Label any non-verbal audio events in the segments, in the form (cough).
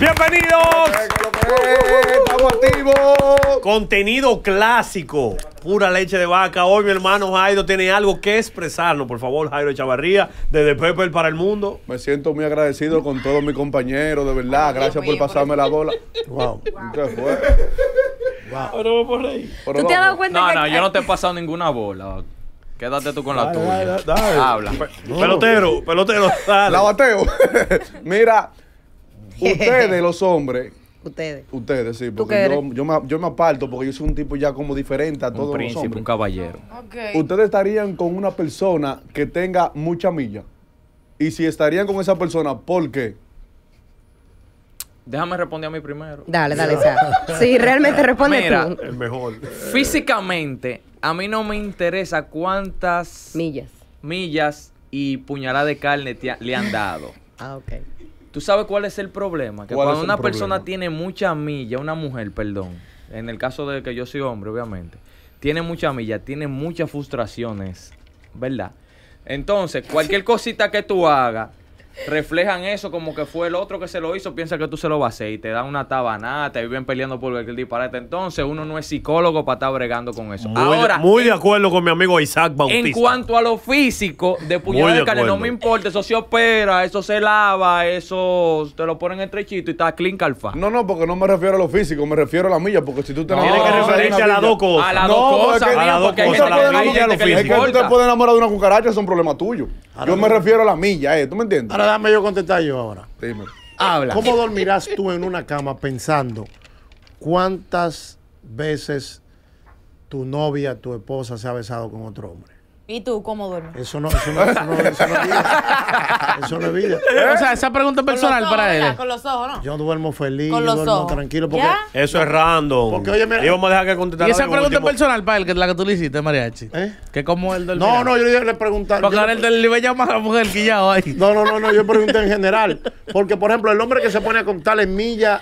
Bienvenidos. Estamos activos. Contenido clásico, pura leche de vaca. Hoy mi hermano Jairo tiene algo que expresarnos. Por favor, Jairo Chavarría, desde Pepper para el mundo. Me siento muy agradecido con todos mis compañeros, de verdad. Gracias por pasarme la bola. Wow. ¿Qué fue? Pero por ahí. ¿Tú te has dado cuenta No, que no, yo no te he pasado ninguna bola. Quédate tú con la Dale, tuya. dale, dale. Habla. Pelotero, pelotero, dale. La bateo. (laughs) Mira, ustedes (laughs) los hombres, Ustedes. ustedes sí, porque yo, yo, me, yo me aparto porque yo soy un tipo ya como diferente a todos Un los príncipe, un hombres. caballero. Ustedes estarían con una persona que tenga mucha milla. Y si estarían con esa persona, ¿por qué? Déjame responder a mí primero. Dale, dale, (laughs) Sa. Sí, realmente responde Mira. tú. El mejor. Físicamente, a mí no me interesa cuántas Millas. millas y puñaladas de carne te ha- le han dado. Ah, ok. ¿Tú sabes cuál es el problema? Que ¿Cuál cuando una persona problema? tiene mucha milla, una mujer, perdón, en el caso de que yo soy hombre, obviamente, tiene mucha milla, tiene muchas frustraciones, ¿verdad? Entonces, cualquier cosita que tú hagas, reflejan eso como que fue el otro que se lo hizo, piensa que tú se lo vas a hacer y te dan una tabanata, te viven peleando por el disparate. Entonces, uno no es psicólogo para estar bregando con eso. Muy, Ahora, muy de acuerdo con mi amigo Isaac Bautista. en cuanto a lo físico, de puñalada de de carne, no me importa, eso se opera, eso se lava, eso te lo ponen estrechito y está clean calfa. No, no, porque no me refiero a lo físico, me refiero a la milla, porque si tú te No, Tiene que No, referirse a las dos cosas. A las No, dos cosas, a las dos cosas, gente la milla, lo le Es que tú te puedes enamorar de una cucaracha, es un problema tuyo. Yo me refiero a la milla, eh, ¿tú me entiendes? Dame yo contestar yo ahora. Dime. Habla. ¿Cómo dormirás tú en una cama pensando cuántas veces tu novia, tu esposa se ha besado con otro hombre? ¿Y tú cómo duermes? Eso no, eso no, eso no, eso no es vida. Eso no es vida. O sea, esa pregunta es personal Con los ojos, para él. ¿verdad? Con los ojos, ¿no? Yo duermo feliz, Con yo los duermo ojos. tranquilo porque ¿Ya? Eso es random. Porque, oye, mira- y vamos a dejar que contestar Y esa pregunta es último. personal para él, que es la que tú le hiciste, Mariachi. ¿Eh? Que como él dormía. No, no, yo le- le preguntaron. Porque ahora él le iba a llamar a la mujer quillado ahí. No, no, no, no, yo pregunté en general. Porque, por ejemplo, el hombre que se pone a contarle millas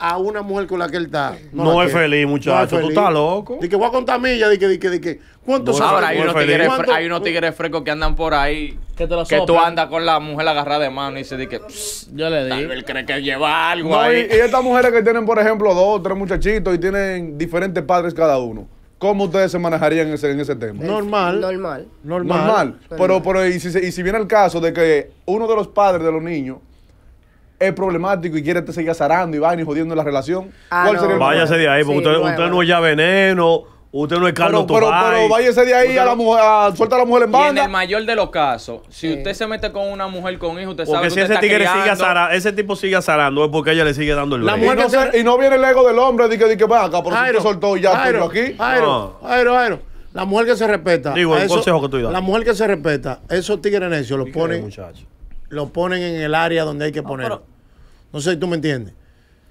a una mujer con la que él está. No es quiere. feliz, muchacho, tú estás loco. Dice que voy a contar millas, di que, di que, di que. ¿Cuántos No? Ahora hay unos, tigres, hay unos tigres frescos que andan por ahí. Que te lo Que tú andas con la mujer agarrada de mano y se dice que "Pss, Yo le tal di. vez él cree que lleva algo y, ahí. y estas mujeres que tienen, por ejemplo, dos, tres muchachitos y tienen diferentes padres cada uno, ¿cómo ustedes se manejarían en ese, en ese tema? Normal. Normal. Normal. Normal. Pero, pero y, si, y si viene el caso de que uno de los padres de los niños es problemático y quiere te seguir azarando y vaina y jodiendo la relación, Ah, ¿cuál no. sería el Váyase de ahí, porque Sí, usted, bueno. usted no es ya veneno, usted no es Carlos pero, pero, pero váyase de ahí a la mujer, a, suelta a la mujer en Y en banda. el mayor de los casos, si usted se mete con una mujer con hijo, usted sabe Porque que si usted ese está tigre sigue azarando, ese tipo sigue azarando, es porque ella le sigue dando el La break. y, mujer no que se- y no viene el ego del hombre de que, de que va acá, por eso te soltó y ya estoy aquí. Jairo, No. Jairo, Jairo. La mujer que se respeta. Digo, un eso- consejo que estoy dando. La mujer que se respeta, esos tigres necios los ponen, muchacho. Los ponen en el área donde hay que ponerlo. No sé si tú me entiendes.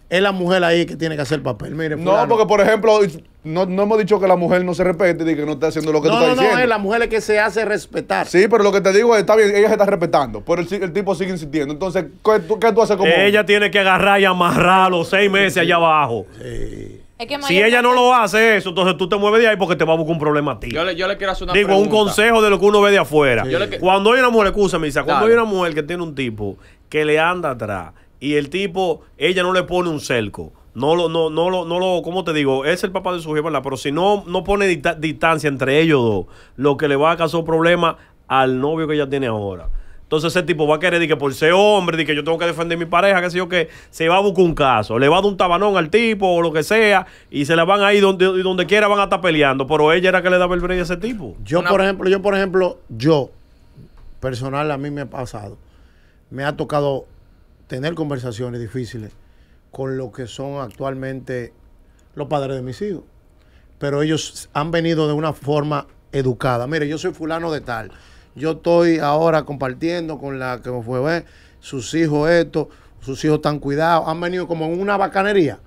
Es la mujer ahí que tiene que hacer papel. Mire, No, fulano. porque por ejemplo, no, no hemos dicho que la mujer no se respete y que no está haciendo lo que no, tú no, estás no, diciendo. es la mujer que se hace respetar. Sí, pero lo que te digo es, está bien, ella se está respetando, pero el, si- el tipo sigue insistiendo. Entonces, ¿qué tú, qué tú haces como Ella tiene que agarrar y amarrar los seis meses allá abajo. Es que Si ella no lo hace eso, entonces tú te mueves de ahí porque te va a buscar un problema a ti. Yo le, yo le quiero hacer una Digo, pregunta. un consejo de lo que uno ve de afuera. Que- Cuando hay una mujer, escúchame, Isa, cuando Dale. hay una mujer que tiene un tipo que le anda atrás y el tipo, ella no le pone un cerco, no lo, no, no lo, no lo, ¿cómo te digo? Es el papá de su hija, ¿verdad? Pero si no, no pone dista- distancia entre ellos dos, lo que le va a causar problema al novio que ella tiene ahora. Entonces ese tipo va a querer de que por ser hombre, de que yo tengo que defender a mi pareja, que sé yo que se va a buscar un caso, le va a dar un tabanón al tipo o lo que sea, y se la van a ir donde, donde quiera van a estar peleando. Pero ella era que le daba el break a ese tipo. Yo, Una- por ejemplo, yo, por ejemplo, yo, personal, a mí me ha pasado. Me ha tocado tener conversaciones difíciles con lo que son actualmente los padres de mis hijos. Pero ellos han venido de una forma educada. Mire, yo soy fulano de tal. Yo estoy ahora compartiendo con la que fue, ve, sus hijos esto, sus hijos están cuidados. Han venido como en una bacanería.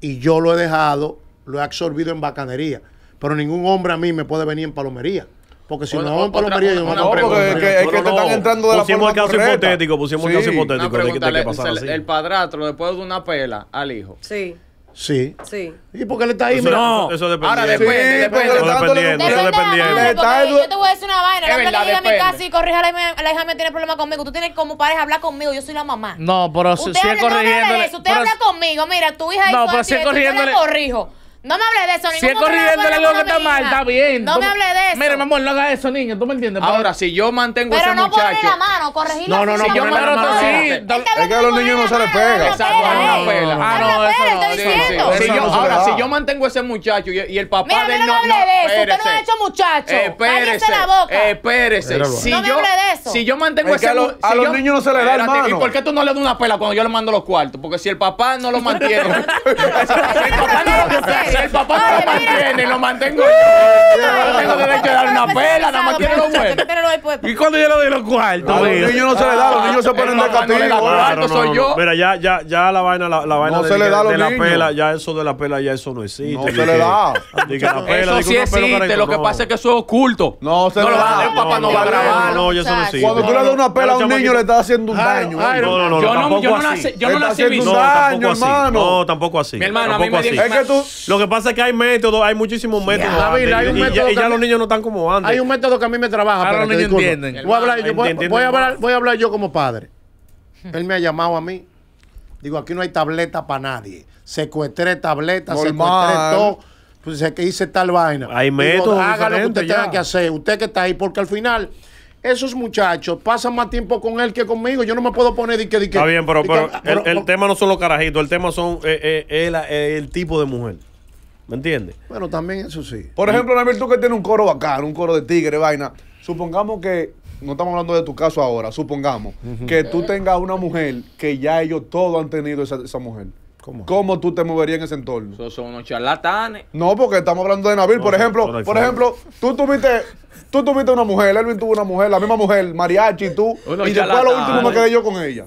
Y yo lo he dejado, lo he absorbido en bacanería. Pero ningún hombre a mí me puede venir en palomería. Porque si Una- no en otra- palomería, yo no No, porque es que, es que te están entrando de la pusimos el caso correcta. hipotético, pusimos el caso hipotético. De que tiene que así. el padrastro después de una pela al hijo, Sí. Sí. Sí. ¿Y por qué le está ahí? Eso, Mira, eso, eso depende. Ahora Sí, depende, porque depende. le está dando la- Dependiendo, Depende de la dependiendo. yo te voy a decir una vaina. Es que verdad, llegue a mi depende. casa y corrija a la hija, la hija me tiene problemas conmigo. Tú tienes como pareja hablar conmigo. Yo soy la mamá. No, pero si, Usted si es no corrigiéndole. eso. Usted pero habla conmigo. Mira, tu hija No, hizo pero así, si es corrigiéndole- corrijo. No me hable de eso. Si es algo que mi está mal, hija. está bien. No me hable de eso. Mire, mi amor, no haga eso, niño. ¿Tú me entiendes? Ahora, si yo mantengo a Pero ese no ponerle muchacho. la mano, corregirlo. No, no, no, yo no, me no, lo no, no. sí. Es que a los niños no se les pega. mano, Exacto, una pela, eh. Ah, no, eso no. no ahora, si yo mantengo a ese muchacho y, el papá Mira, a de no él me hable de eso. Usted no ha hecho muchacho. Espérese, la boca. espérese. No me yo, hable de eso. Si yo mantengo que ese a los- a niños no se les da, Espérate, hermano. ¿Y por qué tú no le das una pela cuando yo le mando los cuartos? Porque si el papá no lo mantiene. si el papá no lo, si el papá no lo Oye, mira. mantiene, lo mantengo yo. Yo no tengo derecho de dar una pela, nada más quiero lo bueno. ¿Y cuando yo le doy los cuartos? A los niños no se les da, los niños se El ponen de le castigo. soy yo. Mira, ya, ya, ya la vaina, la, la vaina No de, se que- le da a los de la pela, ya eso de la pela, ya eso no existe. No se le da. Eso sí existe, lo que pasa es que eso es oculto. No se No le lo va a da. papá no va a no, grabar. No, ya eso no existe. Cuando tú le das una pela a un niño, le estás haciendo un daño. ay, No, no, no, yo no, tampoco yo no así. nací, yo no Está nací haciendo No, un visto. daño, tampoco así. hermano. No, tampoco así. Mi hermano, a mí me Es que tú. Lo que pasa es que hay métodos, hay muchísimos métodos. David, hay un y, y método ya, y ya que- los niños no están como antes. Hay un método que a mí me trabaja. Ahora los niños entienden. Voy a hablar, yo voy, Entienden voy a hablar, más. voy a hablar yo como padre. Él me ha llamado a mí. Digo, aquí no hay tableta para nadie. Secuestré tableta, Normal. secuestré todo. Pues es que hice tal vaina. Hay Digo, métodos Haga lo que usted tenga que hacer. Usted que está ahí, porque al final esos muchachos pasan más tiempo con él que conmigo. Yo no me puedo poner de que... Está bien, pero, que- pero pero- el, el pero- tema no son los carajitos, el tema son eh, eh, el, eh, el tipo de mujer. ¿Me entiendes? Bueno, también eso sí. Por ejemplo, Namir, tú que tienes un coro bacano, un coro de tigre, vaina. Supongamos que, no estamos hablando de tu caso ahora, supongamos que tú tengas una mujer que ya ellos todos han tenido esa, esa mujer. ¿Cómo? tú te moverías en ese entorno? Esos son unos charlatanes. No, porque estamos hablando de Nabil. No, por ejemplo, por ejemplo, tú tuviste, tú tuviste una mujer, Elvin tuvo una mujer, la misma mujer, Mariachi y tú, y después lo último me quedé yo con ella.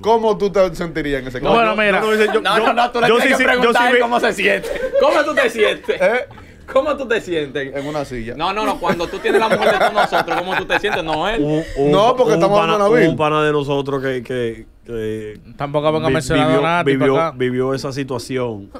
¿Cómo tú te sentirías en ese caso? Bueno, mira. yo- yo- No, yo- no, no, tú le yo tienes sí- que sí- preguntar cómo se siente. ¿Cómo tú te sientes? ¿Eh? ¿Cómo tú te sientes? En una silla. No, no, no. Cuando tú tienes la mujer de todos nosotros, ¿cómo tú te sientes? No él. un, un- No, porque un estamos pana- hablando de Nabil. Un pana de nosotros que, que, que Tampoco venga vi- mencionando vivió, nada. vivió, vivió esa situación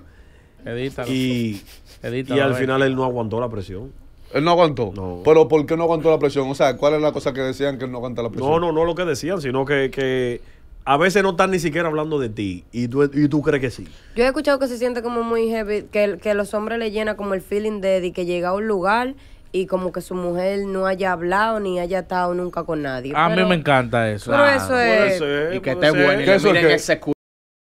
Edítalo. y, Edítalo, y al final él no aguantó la presión. Él no aguantó. No. Pero ¿por qué no aguantó la presión? O sea, ¿cuál es la cosa que decían que él no aguanta la presión? No, no, no lo que decían, sino que, que a veces no están ni siquiera hablando de ti y tú, y tú crees que sí. Yo he escuchado que se siente como muy heavy, que, que los hombres le llena como el feeling de, de que llega a un lugar y como que su mujer no haya hablado ni haya estado nunca con nadie. A mí Pero- me encanta eso. Pero eso Puede es... ser, Y que esté bueno. Y ¿Qué le eso es miren ese cu-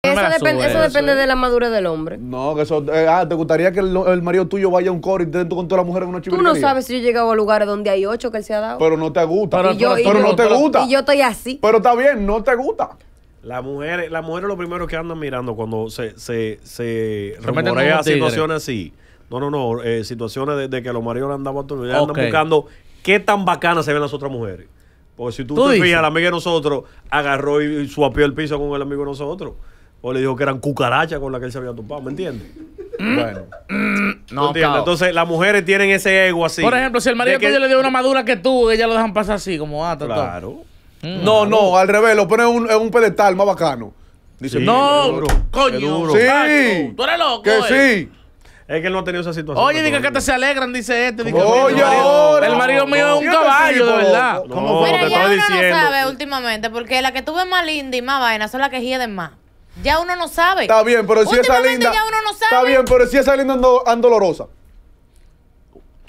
Eso, la depende, eso eso, de la madurez del hombre. No, que eso. eh, ah, ¿te gustaría que el, el marido tuyo vaya a un coro y esté con toda la mujer en una Tú chivinería? no sabes si yo he llegado a lugares donde hay ocho que él se ha dado. Pero no te gusta. Pero- y yo, y pero yo- no te gusta. Y yo estoy así. Pero está bien, no te gusta. Las mujeres, las mujeres lo primero que andan mirando cuando se, se, se Se rumorea situaciones así. No, no, no. eh, situaciones de, de que los maridos le han dado oportunidad. Ok. Andan buscando qué tan bacanas se ven las otras mujeres. Porque si tú, Tú te dices. fijas, la amiga de nosotros agarró y, y suapió el piso con el amigo de nosotros. O le dijo que eran cucarachas con las que él se había topado. ¿Me entiendes? Bueno. ¿Tú No, entiendes? Entonces, las mujeres tienen ese ego así. Por ejemplo, si el marido de que- tuyo le dio una madura que tú, ella lo dejan pasar así, como ah. Claro. No, no, al revés, lo ponen en un, en un pedestal más bacano. Dice, Sí. No, coño. Sí. Tú eres loco. que eh. sí. Es que él no ha tenido esa situación. Oye, diga que te se alegran, dice este. Oye, el marido- ahora. El marido mío es un ¿Y este caballo, de verdad. No, Mira, te ya uno diciendo. no sabe últimamente, porque la que tú ves más linda y más vaina son las que hieden más. Ya uno no sabe. Está bien, pero si esa linda. ya uno no sabe. Está bien, pero si esa linda ando, ando dolorosa.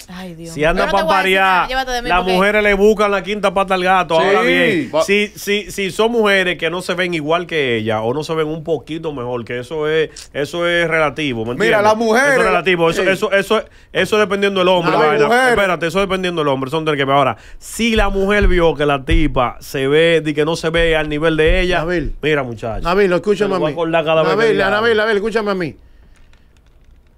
Ay, Dios. Si anda para parear, las mujeres le buscan la quinta pata al gato. Sí. Ahora bien, si, si, si son mujeres que no se ven igual que ella o no se ven un poquito mejor, que eso es eso es relativo. ¿me Mira, las mujeres- Eso es relativo. Eso, Sí. eso, eso, eso dependiendo del hombre. Vaina. Espérate, eso dependiendo del hombre. Son del que ve. Ahora, si la mujer vio que la tipa se ve, y que no se ve al nivel de ella, Nabil. mira, muchacho. Nabil, escúchame Me a mí. a acordar cada vez que Nabil, Nabil. Nabil, escúchame a mí.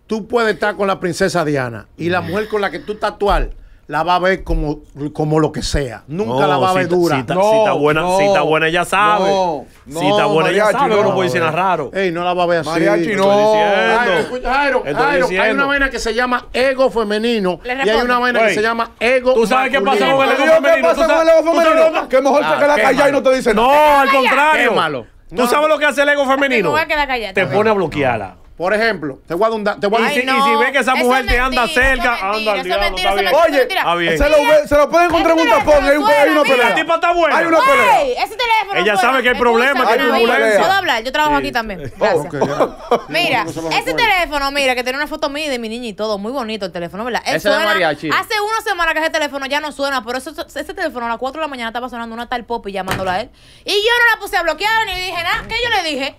Tú puedes estar con la princesa Diana y la mujer con la que tú estás actual la va a ver como, como lo que sea. Nunca No, la va a ver dura. Si está, No, si está buena, no, si está buena, ella sabe. no, si no, está buena, ella sabe. no. Uno puede decir nada raro. Ey, no la va a ver así. Mariachi, no. Estoy diciendo. Jairo, escucha, Jairo, Estoy Jairo, hay una vaina que se llama ego femenino y hay una vaina que se llama ego ¿tú sabes qué pasa con el ¿Qué ego femenino? pasa ¿Tú con el ego femenino? que- mejor Ah, te queda qué callado y no te dice No, nada. al contrario. Qué malo. ¿Tú sabes lo que hace el ego femenino? Me voy a quedar callada Te pone a bloquearla. Por ejemplo, te voy a dar un da- te voy a Ay, y si ve que esa eso mujer es te anda mentira, cerca, eso es anda al mentira, diablo, mentira, está eso es bien. mentira, Oye, mentira. Ah, bien. se lo, ve- se lo pueden encontrar en un tapón hay, un- teléfono hay una suena, pelea. mira. La tipa está buena. Hay una Ey, pelea. ese teléfono. Ella sabe que hay Escucha, problemas, que hay turbulencia. ¿Puedo hablar? Yo trabajo Sí. aquí también. (laughs) Gracias. Ok, ya. (laughs) Mira, lo ese recuerdo. teléfono, mira, que tiene una foto mía y de mi niña y todo, muy bonito el teléfono, ¿verdad? Él Ese de mariachi. Hace una semana que ese teléfono ya no suena, por eso ese teléfono a las 4 de la mañana estaba sonando una tal pop y llamándola a él. Y yo no la puse a bloquear ni dije nada. ¿Qué yo le dije?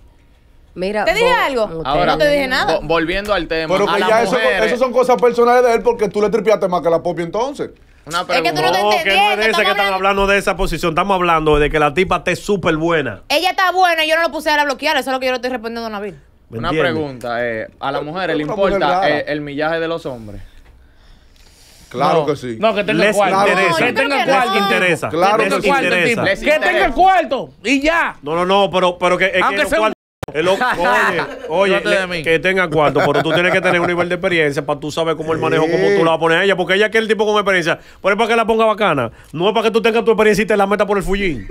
Mira, ¿Te dije algo? Ahora, no te dije nada. vo- volviendo al tema. Pero que ya eso, eso son cosas personales de él porque tú le tripiaste más que la popi entonces. Una Es que tú pregunta. no te No, que no es entendiendo, de esa que estamos están hablando- de esa posición. Estamos hablando de que la tipa esté súper buena. Ella está buena y yo no lo puse a bloquear. Eso es lo que yo le estoy respondiendo a Nabil. ¿Me Una pregunta. eh, ¿A las mujeres le importa eh, el millaje de los hombres? Claro No, que sí. No, que tenga Les cuarto. interesa. No, que tenga que cuarto. no. interesa. Claro que que sí. interesa. Les Que tenga interesa. cuarto. Y ya. No, no, no, pero, pero que, es que Aunque sea es (laughs) oye, oye, le- que tenga cuarto, pero tú tienes que tener un nivel de experiencia para tú saber cómo el manejo, cómo tú la vas a poner a ella, porque ella quiere el tipo con experiencia. Pero es para que la ponga bacana. No es para que tú tengas tu experiencia y te la metas por el fullín.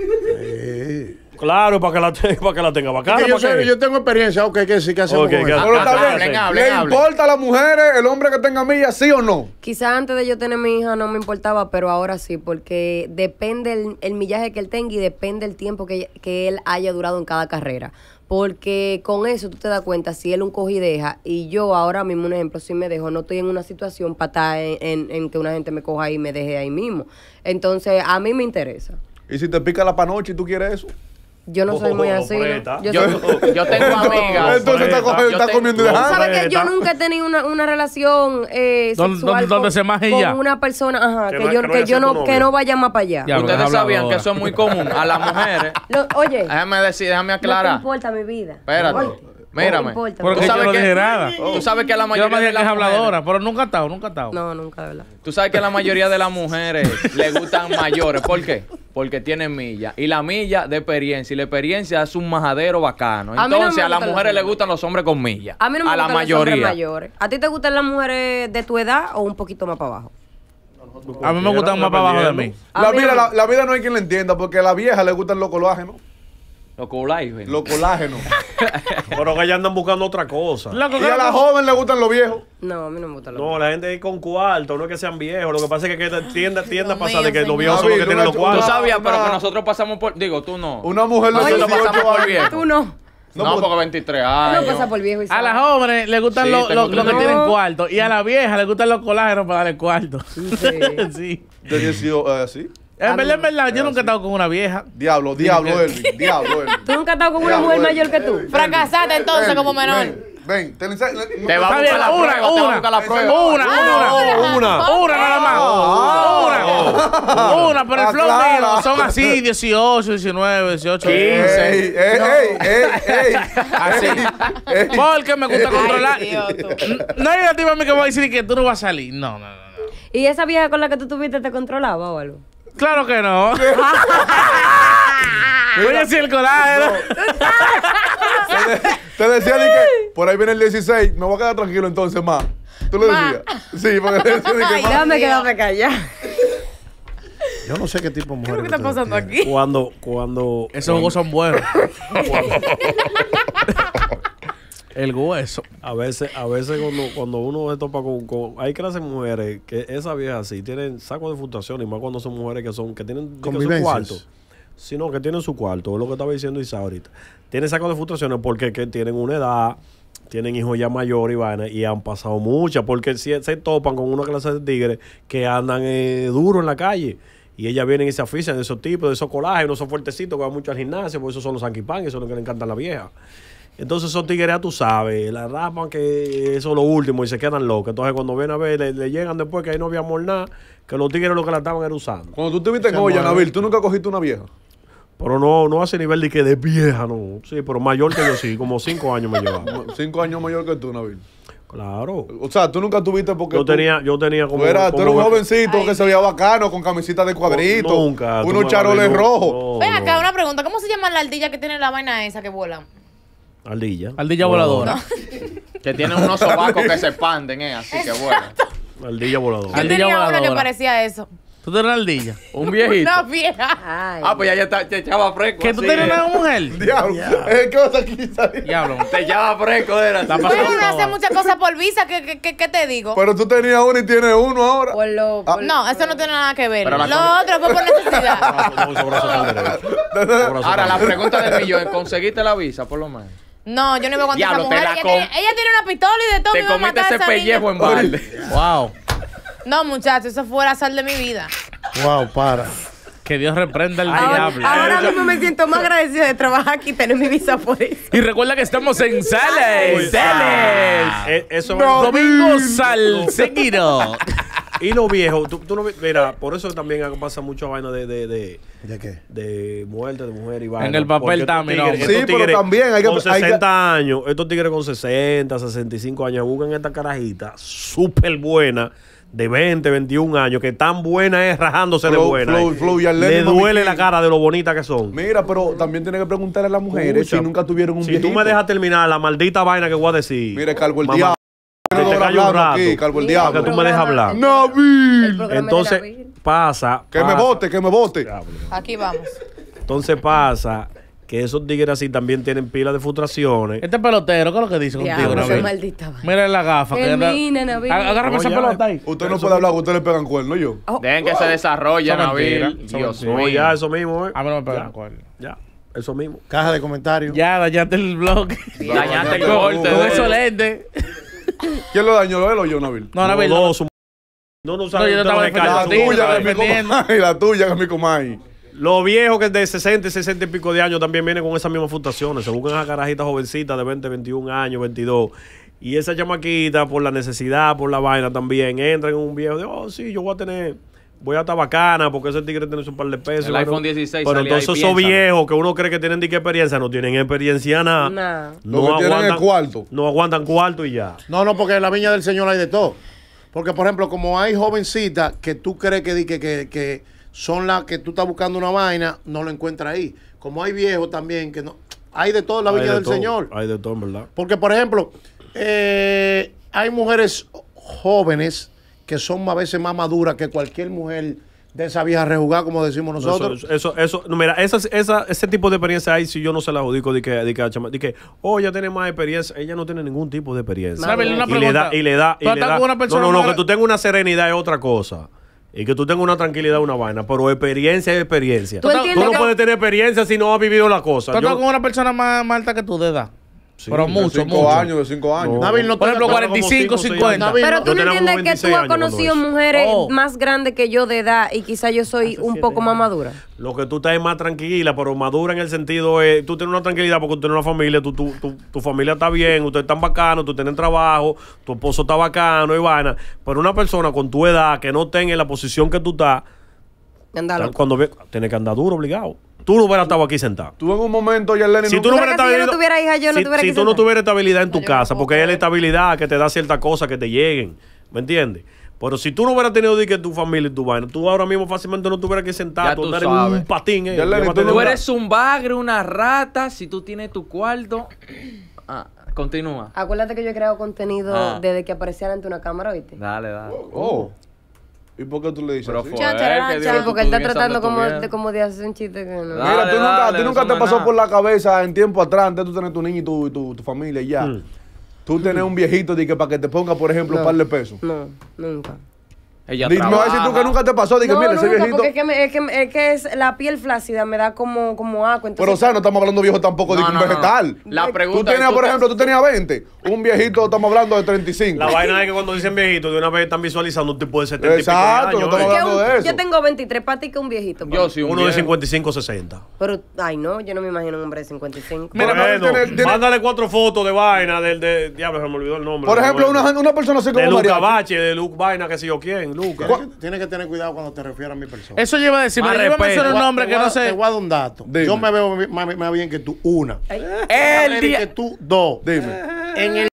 Claro, para que la, te- para que la tenga bacana. Yo, ¿para sé- yo tengo experiencia, ok, que sí, que hacemos Ok, con que-? Pero está bien. hablen, hablen, ¿Le hablen. importa a las mujeres el hombre que tenga millas, sí o no? Quizás antes de yo tener mi hija no me importaba, pero ahora sí, porque depende el, el millaje que él tenga y depende el tiempo que, que él haya durado en cada carrera. Porque con eso tú te das cuenta si él un coge y deja. Y yo ahora mismo, un ejemplo, si me dejo, no estoy en una situación para estar en, en- en que una gente me coja y me deje ahí mismo. Entonces, a mí me interesa. Y si te pica la panoche y tú quieres eso. Yo no soy muy así. Yo Yo, soy- yo tengo (laughs) amigas. Entonces está, Yo está comiendo y No, dejando. ¿Sabes que yo nunca he tenido una, una relación eh, sexual con, se con ya. una persona ajá, Que que, no- yo, que no que yo no, que no vaya más para allá? Ya, Ustedes sabían que eso es muy común. A las mujeres. Lo- oye, Déjame decir, déjame no te aclarar. importa mi vida. Espérate. Mírame. No importa. Porque Tú yo sabes no que- dije nada. Tú sabes que la Yo mayoría me de las es mujeres, habladora, pero nunca ha estado, nunca ha estado. No, nunca, de verdad. Tú sabes que la mayoría de las mujeres (laughs) le gustan mayores. ¿Por qué? Porque tienen milla. Y la milla de experiencia. Y la experiencia es un majadero bacano. A no Entonces a, las mujeres les gustan los hombres con milla. A mí no me a la gustan los hombres mayores. ¿A ti te gustan las mujeres de tu edad o un poquito más para abajo? A mí me gustan más para abajo de mí. La no. la, la vida no hay quien la entienda porque a la vieja le gustan los colágenos. Los colágenos. Los colágenos. (laughs) Pero que ellas andan buscando otra cosa. Y a la joven le gustan los viejos. No, a mí no me gustan los No, la gente ahí con cuarto, no es que sean viejos. Lo que pasa es que que tiende, tiende a Dios pasar de que los viejos son los que tienen los Tú cuartos. una- sabías, pero que nosotros pasamos por. Digo, tú no. Una mujer Nosotros 18 pasamos por viejo. Tú no. No, No, porque 23 Tú años. no pasas por viejo y A las jóvenes les gustan Sí, los que No. tienen cuarto. Y a la vieja les gustan los colágenos para darle cuarto. Sí. (laughs) sí. De 18, eh, sí. En verdad, en verdad, yo nunca he estado con una vieja. Diablo, diablo, Elvin. Diablo, Elvin. (laughs) ¿Tú nunca has estado con una mujer mayor que tú? Fracasaste entonces como menor. Ven, te, Te va a buscar la una, prueba. Te va a una. buscar la prueba. Una, una. Una. Una nada más. Una. Una, pero el flow mío son así, 18, 19, 18, 15. Ey, ey, ey, ey, ey. Así. Ey. Porque me gusta controlar. No hay una tipa a mí que va a decir que tú no vas a salir. No, no, no. no. ¿Y esa vieja con la que tú tuviste te controlaba o algo? Claro que no. Voy a decir el colágeno. (laughs) Te decía de que por ahí viene el 16, me voy a quedar tranquilo entonces más. ¿Tú le Ma. decías? Sí, porque le decía de que. Déjame Dios. quedarme callada. Yo no sé qué tipo de mujer. ¿Qué está pasando aquí? Cuando, cuando. Esos jugos son buenos. (laughs) El hueso. A veces, a veces cuando, cuando uno se topa con, con- hay clases de mujeres que esas viejas sí tienen sacos de frustración y más cuando son mujeres que son que tienen su cuarto. Sino que tienen su cuarto, es lo que estaba diciendo Isa ahorita. Tienen sacos de frustraciones porque que tienen una edad, tienen hijos ya mayores y vaina, y han pasado muchas, porque si se topan con una clase de tigres que andan eh, duro en la calle. Y ellas vienen y se afician de esos tipos, de esos colágenos, no son fuertecitos, que van mucho al gimnasio, por eso son los sanquipán, eso es lo que le encanta a la vieja. Entonces esos tigres, ya tú sabes, la rapan que eso es lo último y se quedan locos. Entonces cuando vienen a ver, le, le llegan después que ahí no había amor nada, que los tigres lo que la estaban era usando. Cuando tú estuviste en Se olla. Nabil, tú nunca cogiste una vieja. Pero no, no ese nivel de que de vieja, no. Sí, pero mayor que yo sí, como cinco años me llevaba. (laughs) Cinco años mayor que tú, Nabil. Claro. O sea, tú nunca tuviste porque. Yo tú- tenía, yo tenía como. Tú eras, tú eras un jovencito que se veía bacano, con camisita de cuadritos. Nunca. Unos charoles rojos. no, Ven acá, no. una pregunta. ¿Cómo se llama la ardilla que tiene la vaina esa que vuela? Ardilla. Ardilla voladora. Que tienen unos sobacos que se expanden, ¿eh? Así que bueno. Ardilla voladora. Yo Ardilla tenía una que voladora. parecía eso. Tú tienes una ardilla. Un viejito. Una vieja. Ay. Ah, pues ya, ya está- te echaba fresco. ¿Que tú eh. una mujer? Diablo. Eh, ¿Qué vas aquí? Diablo. Te echaba fresco, era. Está así. pasando Bueno, uno hace muchas cosas por visa. ¿Qué, qué, qué, qué te digo? Pero tú tenías uno y tienes uno ahora. Por lo, por- No, eso no tiene nada que ver. Pero Lo con- otro fue por necesidad. Ahora, la pregunta del millón, ¿conseguiste la visa, por lo menos? No, yo no iba a contar Diablo, esa mujer. la Ella, com- tiene, ella tiene una pistola y de todo. Te iba a comiste matar a ese esa pellejo niña. en balde. (laughs) Wow. No, muchachos, eso fue la sal de mi vida. Wow, para. Que Dios reprenda al diablo. ahora mismo me siento más agradecida de trabajar aquí y tener mi visa por eso. Y recuerda que estamos en Sales. Sales. Eh, eso No. Domingo Sal seguido. (laughs) Y lo viejo, tú, tú no ves- mira, por eso también pasa mucha vaina de, de, de, ¿De qué? de muerte de mujer y vaina. En el papel también, tigres- Sí, pero también hay que- Con hay que- 60 años, estos tigres con 60, 65 años, buscan esta carajita súper buena. De 20, 21 años, que tan buena es rajándose de buena. Flow, eh. Flow y Arlene Le duele la cara de lo bonita que son. Mira, pero también tienes que preguntarle a las mujeres Escucha, si nunca tuvieron un Si viejito. tú me dejas terminar la maldita vaina que voy a decir. Mire, Calvo el Diablo. Tiene te calles un rato. aquí, Calvo el que Diablo. tú me dejes hablar. Nabil. Entonces pasa. Que me vote, que me vote. Aquí vamos. Entonces pasa que esos tigres así también tienen pila de frustraciones. Este pelotero, ¿qué es lo que dice contigo, Nabil? maldita. Mira la gafa. que Termina, Nabil. Ag- Agárrame No, esa pelota ahí. Usted no puede hablar, que usted le pegan cuerno, yo. Oh, Dejen que se desarrolle, Son mentiras, Nabil. Dios No, mío. ya, eso mismo, ¿eh? A mí no me pegan cuerno. Ya, eso mismo. Caja de comentarios. Ya, dañaste el blog. Dañaste el corte. Con de- eso lente. (laughs) ¿Quién lo dañó, él o yo, Nabil? No, Nabil. Los No, dos, No, no, No, saben, yo no estaba los La tuya, que es mi defendiendo. comay. La tuya, que es mi comay. Los viejos que de 60 y 60 y pico de años también vienen con esas mismas frustraciones. Se buscan a carajitas jovencitas de 20, 21 años, 22. Y esa chamaquita, por la necesidad, por la vaina también, entran en un viejo de, oh, sí, yo voy a tener, voy a estar bacana porque ese tigre tiene su par de pesos. El iPhone 16 Pero entonces esos viejos que uno cree que tienen experiencia, no tienen experiencia nada. Nah. Lo que tienen es cuarto. No aguantan cuarto y ya. No, no, porque en la viña del Señor hay de todo. Porque, por ejemplo, como hay jovencitas que tú crees que, que, que, que son las que tú estás buscando una vaina, no lo encuentras ahí. Como hay viejos también que no. Hay de todo en la viña de del todo, Señor. Hay de todo, en verdad. Porque, por ejemplo, eh, hay mujeres jóvenes que son a veces más maduras que cualquier mujer de esa vieja rejugada, como decimos No, nosotros. Eso, eso, eso- no, mira, esa, esa, ese tipo de experiencia ahí, si yo no se la adjudico de que, de que, de que, oh, ella tiene más experiencia, ella no tiene ningún tipo de experiencia. Una y le da, y le da, y ¿Tú le da- con una persona no, no, no, que tú tengas una serenidad es otra cosa. Y que tú tengas una tranquilidad, una vaina. Pero experiencia es experiencia. ¿Tú no que- puedes tener experiencia si no has vivido la cosa. Tú estás Yo- con una persona más, más alta que tú de edad. Sí, Pero mucho, de cinco mucho. años, de cinco años. No. Nabil, no Por ejemplo, Como 45, cinco, seis 50. años. Nabil, Pero tú no entiendes que 26 tú has conocido mujeres Oh. más grandes que yo de edad y quizás yo soy un poco más madura. Lo que tú estás es más tranquila, pero madura en el sentido es, tú tienes una tranquilidad porque tú tienes una familia, tú, tú- tú- tu familia está bien, ustedes están bacanos, tú tienes trabajo, tu esposo está bacano y vaina. Pero una persona con tu edad que no tenga en la posición que tú estás, Andalo. cuando ve, tiene que andar duro, obligado. Tú no hubieras estado aquí sentado. Tú en un momento, Yarlene, Si no- tú no ¿Tú hubieras si yo no tuviera hija, yo no si, tuviera si tú no tuvieras estabilidad en tu casa, porque es la estabilidad que te da ciertas cosas que te lleguen, ¿me entiendes? Pero si tú no hubieras tenido que tu familia y tu vaina, tú ahora mismo fácilmente no tuvieras que sentar, Ya tú andar en sabes. un patín. Eh, tú eres un bagre, una rata, si tú tienes tu cuarto. Ah, continúa. Acuérdate que yo he creado contenido Ah. desde que aparecía ante una cámara, ¿viste? Dale, dale. Oh. ¿Y por qué tú le dices Pero así? que Sí, porque él está tratando como de, como de hacer un chiste que no. Dale, Mira, tú nunca, dale, tú nunca te pasó nada. por la cabeza en tiempo atrás, antes tú tener tu niño y tu, y tu, tu familia y ya. Mm. Tú tenés un viejito de que para que te ponga, por ejemplo, un No. par de pesos. No, nunca. Ella Dime a ver si tú que nunca te pasó, de que no, mira, ese nunca, viejito. porque es que, me- es, que, es que es la piel flácida me da como, como agua. Pero, Entonces, o sea, no estamos hablando de viejo tampoco de No, un no, no. vegetal. La Tú pregunta tenías, es, por te- ejemplo, tú tenías 20. Un viejito, estamos hablando de 35. La vaina es que cuando dicen viejito, de una vez están visualizando un tipo de 70 y pico de Exacto, años, no ¿eh? que hablando un- de eso. yo tengo 23 para ti que un viejito. Yo sí, un Uno de viejo. 55, 60. Pero, ay, no, yo no me imagino un hombre de 55. Mira, bueno, Manuel, tiene- tiene- mándale cuatro fotos de vaina del de diablo, se me olvidó el nombre. Por ejemplo, una, una persona así de como Luca Mariachi. Bache, de Luke Vaina, que sé yo quién, Luca. Tienes que, tienes que tener cuidado cuando te refieras a mi persona. Eso lleva a decir, Más respeto. mencionar un nombre que no sé. Te voy a dar un dato. Dime. Yo me veo más, más bien que tú, una. El día. que tú, dos. Dime. En el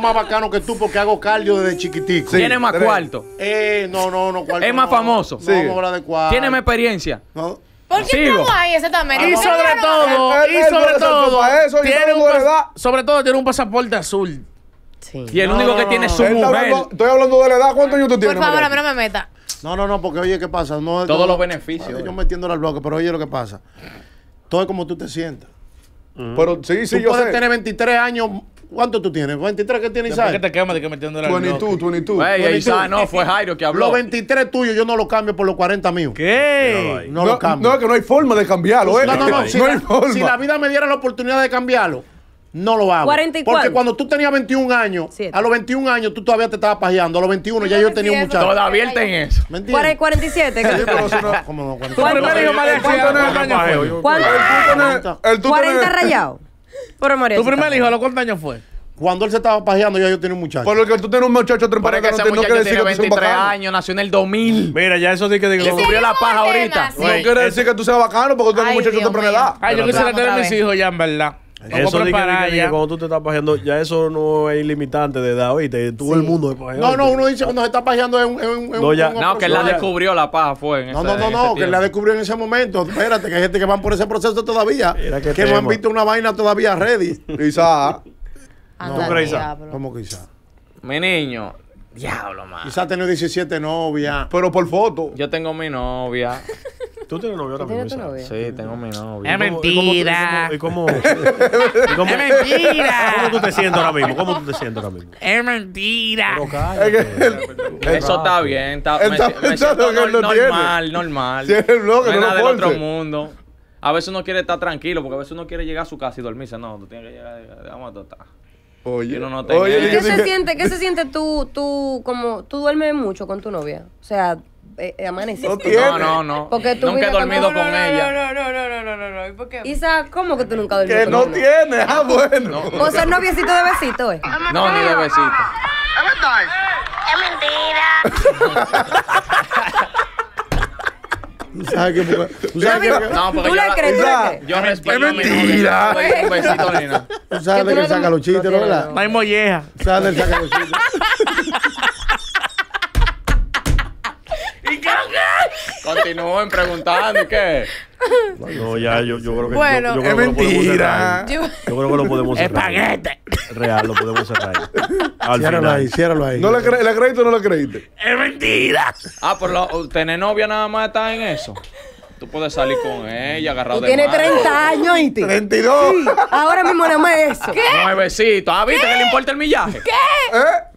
más bacano que tú porque hago cardio desde chiquitico. Sí. Tiene más tres. cuarto. Eh, no, no, no. cuarto Es más no. famoso. No, de cuarto. Tiene más experiencia. No. ¿Por qué Sigo. estamos ahí exactamente? Y ¿Por qué sobre todo, y sobre todo, y tiene un sobre todo tiene un pasaporte azul. Sí. Y el No, único no, que no, tiene es su Él está mujer. hablando- estoy hablando de la edad. ¿Cuántos años tú Por tienes? favor, a mí no me meta. No, no, no, porque oye, ¿qué pasa? No, es- Todos no- los beneficios, Yo metiéndole al bloque, pero oye lo que pasa. Todo es como tú te sientas. Pero sí, sí, tú yo puedes sé. tener 23 años. ¿Cuánto tú tienes? ¿23 que tienes, Después Isaac? que te quemas de que metiéndole al 22, bloque. 22. Güey, Bueno, ¿y Isaac, no, fue Jairo que habló. Los 23 tuyos yo no los cambio por los 40 míos. ¿Qué? No, No, los cambio. no, que no hay forma de cambiarlo, ¿eh? No, no, no. Si, no hay la, forma. si la vida me diera la oportunidad de cambiarlo, no lo hago. 44. Porque cuando tú tenías 21 años, Siete. a los 21 años tú todavía te estabas pajeando. A los 21 ya yo tenía un muchacho. Todavía él eso. ¿Me entiendes? 47. Sí, pero eso no- ¿Cómo no? Tu primer hijo María ¿Cuánto Chiara, no es ¿cuántos años Pajeo, fue? yo- ¿Cuánto? El tú tener- el tú 40 tener- rayados. Pero María. Tu primer hijo, ¿a los cuántos años fue? Cuando él se estaba pajeando, ya yo tenía un muchacho. Por lo que tú tienes un muchacho temprano es que ese no quiere muchacho decir tiene que tú seas 23 bacano. años, nació en el 2000. Mira, ya eso sí que digo. Descubrió la paja ahorita. No quiere decir que tú seas bacano porque tú tienes Ay, un muchacho Dios mío. edad. Ay, yo Pero quisiera vamos tener otra mis vez. hijos ya, en verdad. Eso di que, ya. cuando tú te estás pajeando, ya eso no es ilimitante de edad, oíste. Todo el mundo es pajeado. No, no, uno dice cuando se está pajeando es un. es un- es No, ya- un No, que él la No, descubrió la paja fue en No, ese- no, no, no, que la tiempo. descubrió en ese momento. Espérate, que hay gente que van por ese proceso todavía. Que no han visto una vaina todavía ready. Quizá. Diablo. ¿Cómo quizá? Mi niño. Diablo, man. Quizá ha tenido 17 novias. Pero por foto. Yo tengo mi novia. (laughs) ¿Tú tienes novio ahora ¿Tú tienes mismo? tu? Sí, tengo mi novia. Es mentira. ¿Y cómo, y cómo, (laughs) y cómo, Es mentira. ¿Cómo tú te sientes ahora mismo? ¿Cómo tú te sientes ahora mismo? Es mentira. Pero cállate. Eso está bien. Está, me, me pensando siento tiene. normal, normal. Es el no es no nada lo del otro mundo. A veces uno quiere estar tranquilo, porque a veces uno quiere llegar a su casa y dormirse. No, tú tienes que llegar, vamos a totar. Oye, no oye, ¿Qué se siente, qué se siente tú, tú, como, tú duermes mucho con tu novia? O sea, eh, eh, No tiene. No, no, no. Porque tú Nunca he con- dormido No, con ella. No, no, no, no, no, no, no. ¿Y por qué? Isa, ¿cómo que tú nunca duermes Que con no tiene. Ah, bueno. O sea, noviecito de besito, ¿eh? No, ni de besito. ¿Tú sabes que, tú sabes que, No, porque ¿Tú yo, le la- crees? ¿Tú yo respeto a mi novia. mentira. No besito ni nada. tú sabes Que de que no- saca los chistes, no ¿no? ¿verdad? No hay molleja. Tú sabes del saca los chistes. Continúen preguntando qué. No, ya, yo, yo creo que. Bueno, yo, yo es creo que lo podemos mentira. cerrar. Yo- Yo creo que lo podemos cerrar. Espaguete. Real, lo podemos cerrar. Al Ciérralo ahí, ciérralo ahí. ¿No le, cre ¿Le creíste o no le creíste? Es mentira. Ah, por lo, tener novia nada más está en eso. Tú puedes salir con ella, agarrado Tú de tienes mano. 30 años, (laughs) ¿y 32. Ahora mismo nada más eso. (laughs) Nuevecito. Ah, ¿viste que le importa el millaje? ¿Eh?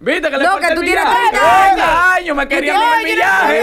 ¿Viste que le No, importa que el tú tienes millaje? 30 años. 30 años me querían No, el no- millaje.